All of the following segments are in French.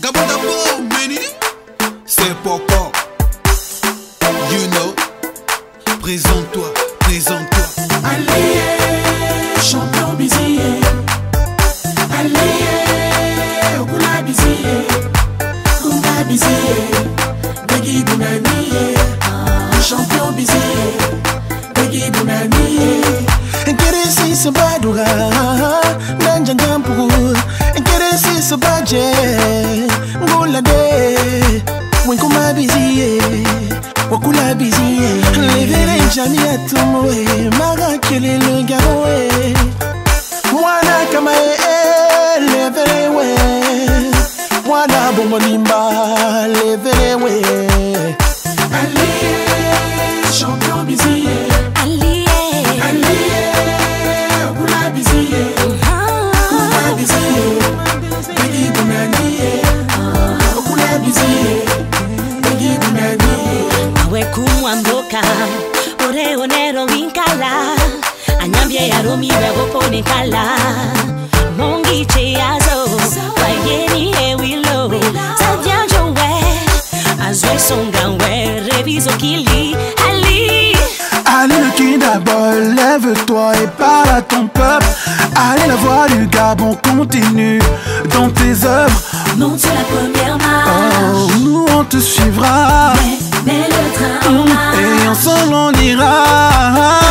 Gabon d'abord, Meni. C'est Popo. You know. Présente-toi, présente-toi. Allié, champion busy. Allié, okula busy. Kumba busy. Begi bunani. Champion busy. Begi bunani. Ngeresi sabaduga Nanja ngampu Ngeresi sabaje Winkuma biziye Wakula biziye Levere njani atumwe Maga kelele gawe Mwana kama e Levere we. Mwana bongo limba Levere we mongiche yazo wayeni ewilo tadyanjowe ali. Allez le Kidabol, lève-toi et parle à ton peuple. Allez la voix du Gabon continue dans tes œuvres. monte sur la première marche. Oh, nous on te suivra. Mais le train et ensemble on ira.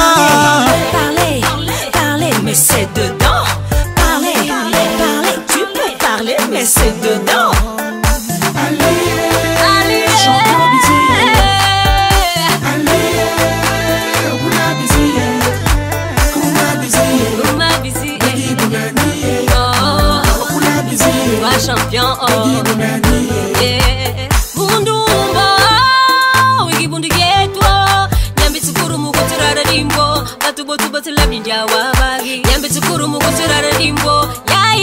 sois champion. Mundumba wigibundi yetwo nyambitse ukurumu kuturararimbo gatubotubotila byinjawabagi nyambitse ukurumu kuturararimbo yayi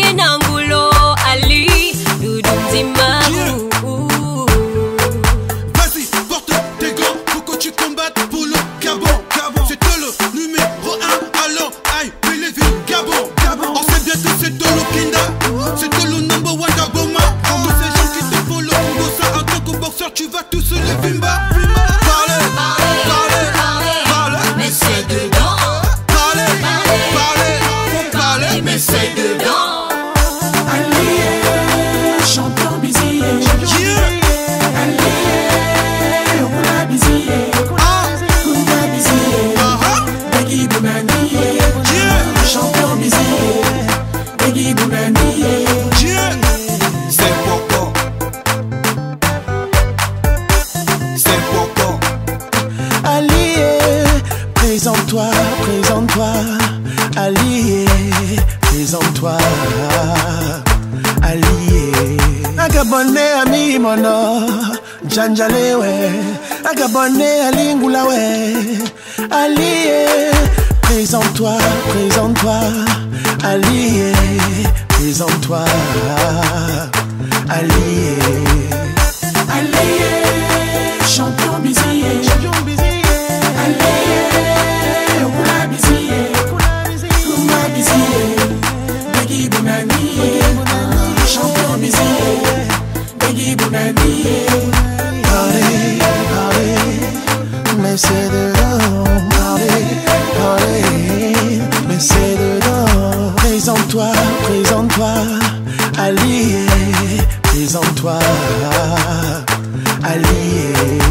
tu vas tous les Vimba. Parlez, parlez, parlez, Mais c'est dedans. mais c'est dedans. Présente-toi, présente-toi. Allié, présente-toi. Allié. Agabonne ami mono, janjalewe. Agabonne alingulawe. Allié, présente-toi, présente-toi. Allié, présente-toi. Allié, Présente-toi, allié. Présente-toi, allié.